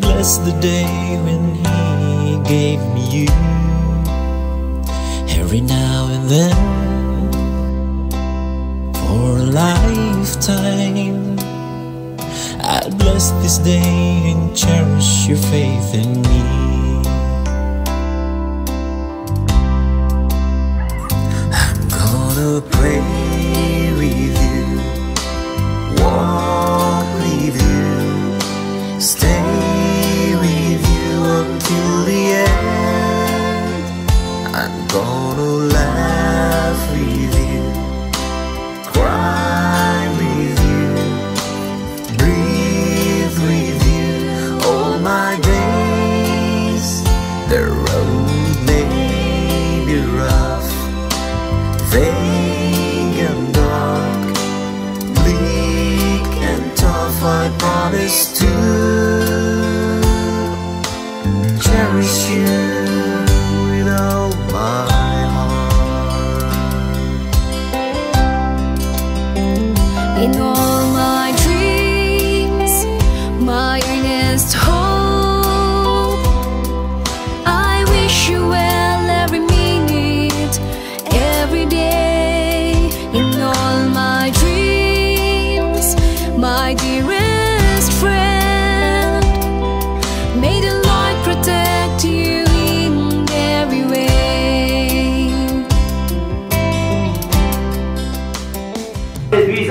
bless the day when He gave me you. Every now and then, for a lifetime, I bless this day and cherish your faith in me. Promise to cherish you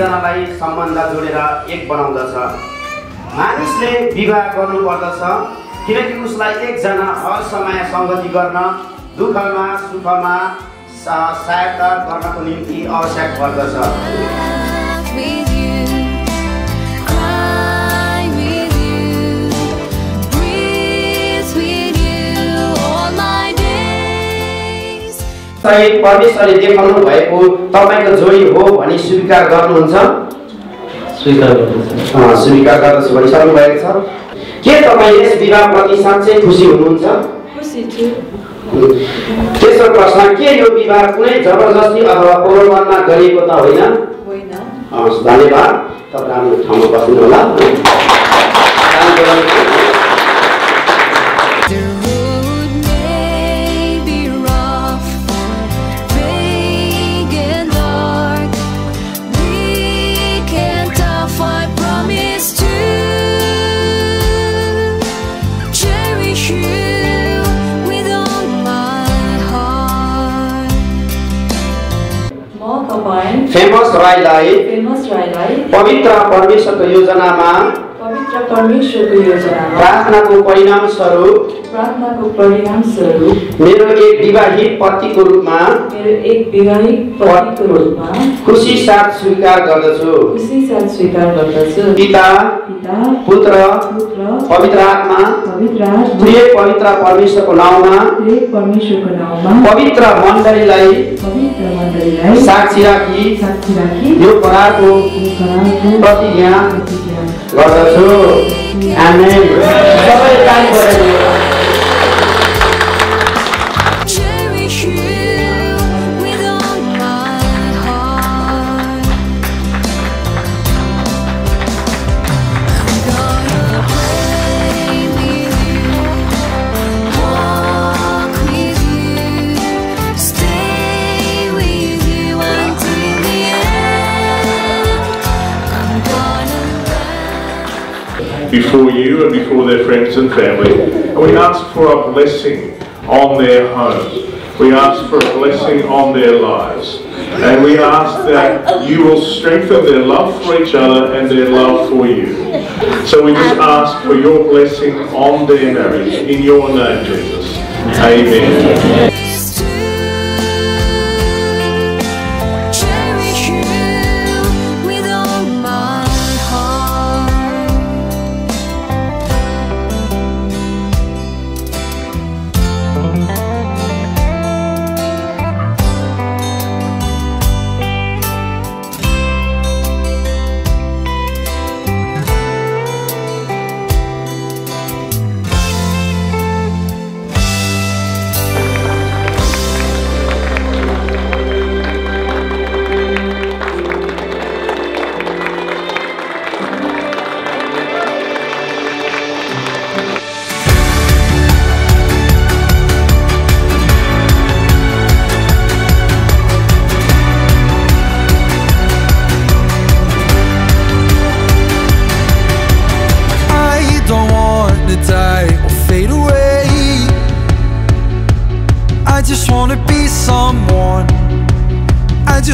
दुईजनालाई सम्बन्ध जोडेर एक बनाउँदछ। मानिसले विवाह गर्नुपर्दछ किनकि उसलाई एकजना हर समय सङ्गति गर्न दुःखमा सुखमा सहायता गर्नको निम्ति आवश्यक पर्दछ। चाहिँ परमेश्वरले देखाउनु भएको तपाईँको जोडी हो भनी स्वीकार गर्नुहुन्छ? स्वीकार गर्दछु। अँ, स्वीकार गर्दछु भनिसक्नु भएको छ। के तपाईँ यस विवाहप्रति साँच्चै खुसी हुनुहुन्छ? खुसी छु। तेस्रो प्रश्न के यो विवाह कुनै जबरजस्ती अथवा प्रलोभनमा गरिएको त होइन? होइन। हवस् धन्यवाद। तपाईँ राम्रो ठाउँमा बस्नु होला राईलाई पवित्र परमेश्वरको योजनामा परमेश्वरको योजनामा प्रार्थनाको परिणाम स्वरूप प्रार्थनाको परिणामस्वरूप मेरो एक विवाहित पतिको रूपमा मेरो एक विवाहित पतिको रूपमा खुसी साथ स्वीकार गर्दछु। खुसी साथ स्वीकार गर्दछु। पिता पिता पुत्र पुत्र पवित्र आत्मा पवित्र प्रिय पवित्र परमेश्वरको नाउँमा प्रिय परमेश्वरको नाउँमा पवित्र मण्डलीलाई पवित्र मण्डलीलाई साक्षी राखी। साक्षी राखी। यो प्रतिज्ञा प्रतिज्ञा गर्दछु। आमेन सबै काम गरेर before you and before their friends and family. And we ask for a blessing on their homes. We ask for a blessing on their lives. And we ask that you will strengthen their love for each other and their love for you. So we just ask for your blessing on their marriage in your name, Jesus. Amen.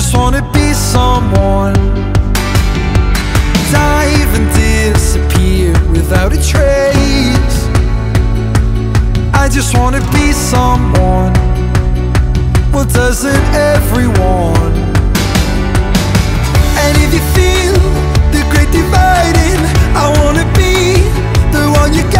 just wanna be someone. Dive and disappear without a trace. I just wanna be someone. Well doesn't everyone? And if you feel the great dividing I wanna be the one you got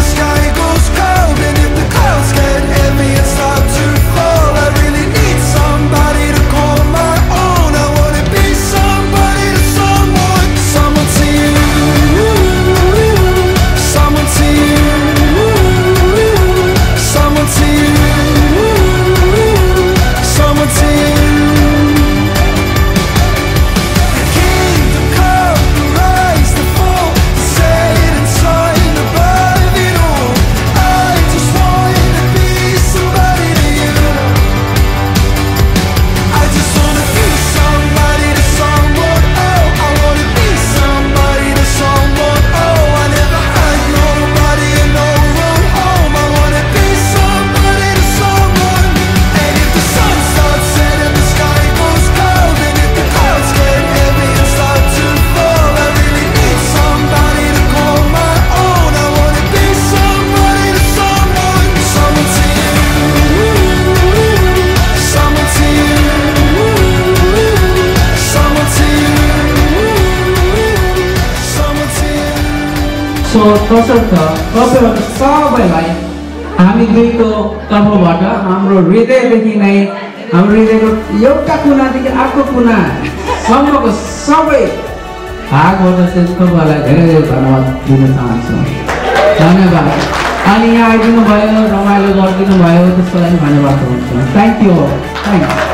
so तसर्थ तपाईँहरू सबैलाई हामी दुईको तर्फबाट हाम्रो हृदयदेखि नै हाम्रो हृदयको एउटा कुनादेखि अर्को कुनासम्मको सबै भागबाट चाहिँ तपाईँहरूलाई धेरै धेरै धन्यवाद दिन चाहन्छु। धन्यवाद। अनि यहाँ आइदिनु भयो रमाइलो गरिदिनु भयो त्यसको लागि धन्यवाद हुन्छ थ्याङ्क यू थ्याङ्क